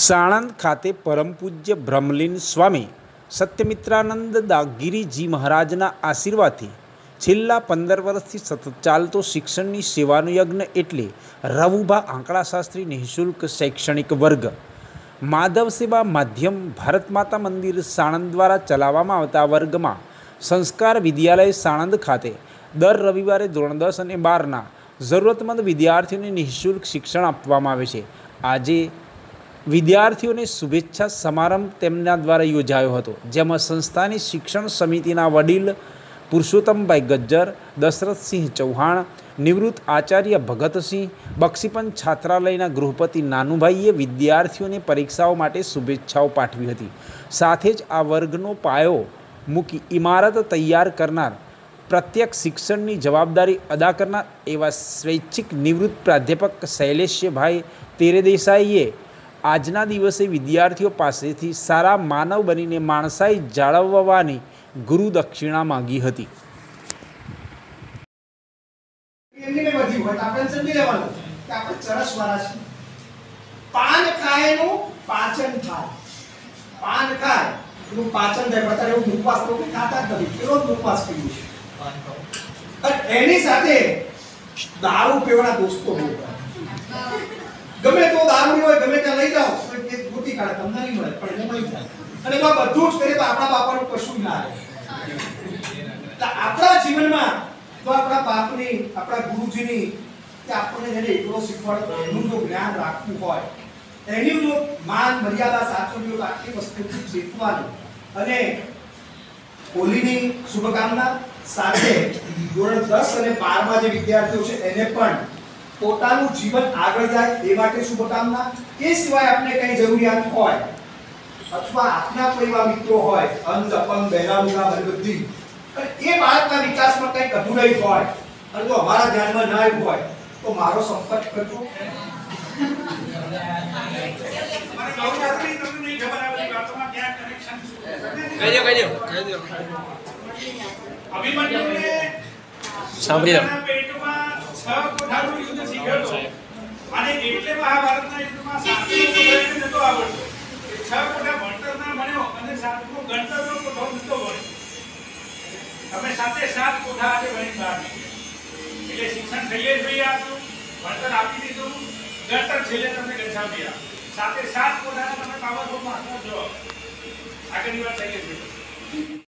સાણંદ ખાતે પરમ પૂજ્ય બ્રહ્મલીન સ્વામી સત્યમિત્રાનંદ દાગીરીજી મહારાજના આશીર્વાદથી છેલ્લા પંદર વર્ષથી સતત ચાલતો શિક્ષણની સેવાનું યજ્ઞ એટલે રવુભા આંકડાશાસ્ત્રી નિઃશુલ્ક શૈક્ષણિક વર્ગ. માધવ સેવા માધ્યમ ભારત માતા મંદિર સાણંદ દ્વારા ચલાવવામાં આવતા વર્ગમાં સંસ્કાર વિદ્યાલય સાણંદ ખાતે દર રવિવારે ધોરણ દસ અને બારના જરૂરતમંદ વિદ્યાર્થીઓને નિઃશુલ્ક શિક્ષણ આપવામાં આવે છે. આજે વિદ્યાર્થીઓને શુભેચ્છા સમારંભ તેમના દ્વારા યોજાયો હતો, જેમાં સંસ્થાની શિક્ષણ સમિતિના વડીલ પુરુષોત્તમભાઈ ગજ્જર, દશરથસિંહ ચૌહાણ, નિવૃત્ત આચાર્ય ભગતસિંહ, બક્ષીપંચ છાત્રાલયના ગૃહપતિ નાનુભાઈએ વિદ્યાર્થીઓને પરીક્ષાઓ માટે શુભેચ્છાઓ પાઠવી હતી. સાથે જ આ વર્ગનો પાયો મૂકી ઇમારત તૈયાર કરનાર પ્રત્યક્ષ શિક્ષણની જવાબદારી અદા કરનાર એવા સ્વૈચ્છિક નિવૃત્ત પ્રાધ્યાપક શૈલેષ્યભાઈ તેરેદેસાઈએ આજના દિવસે વિદ્યાર્થીઓ પાસેથી સારા માનવ બનીને માણસાઈ જાળવવાની ગુરુ દક્ષિણા માંગી હતી. એનું સાથે દારૂ પીવાના દોસ્તો ગમે તો દારૂ હોય, ગમે એને મળી જાય અને એમાં બધું જ કરીએ તો આપણા બાપાનું કશું ના રહે. આપણા જીવનમાં તો આપણા બાપની, આપણા ગુરુજીની, કે આપણને જેને એકલો શીખવાડે એનું જો જ્ઞાન રાખવું હોય, એની જો માન મર્યાદા સાચવવી હોય વસ્તુથી ચેતવાનું અને હોલીની શુભકામના સાથે ધોરણ દસ અને બારમાં જે વિદ્યાર્થીઓ છે, એને પણ પોતાનું જીવન આગળ જાય એ માટે શુભકામના. એ સિવાય આપણે કઈ જરૂરિયાત હોય અથવા આપના કોઈ એવા મિત્રો હોય અંધ અપંગ બહેરા લુગા બધી અને એ બાળકના વિકાસમાં કંઈક અધૂરાઈ હોય અને જો અમારા ધ્યાનમાં ના આવ્યું હોય તો મારો સંપર્ક કરજો. સાંભળી અને એટલે મહાભારતના યુદ્ધમાં એને આવડતો એ છ કોઠા ભણતરના ભણ્યો અને સાતમો ગણતરનો કોઠો નહોતો ભણ્યો તમે સાથે સાત કોઠા આજે ભણી બહાર એટલે શિક્ષણ શૈલેષભાઈએ આપ્યું ભણતર આપી. દીધું. ગણતર છેલ્લે તમને ઘનશ્યામભાઈ આપ્યું સાથે સાત કોઠાના તમે બાબતોમાં છો આગળની વાત શૈલેષભાઈ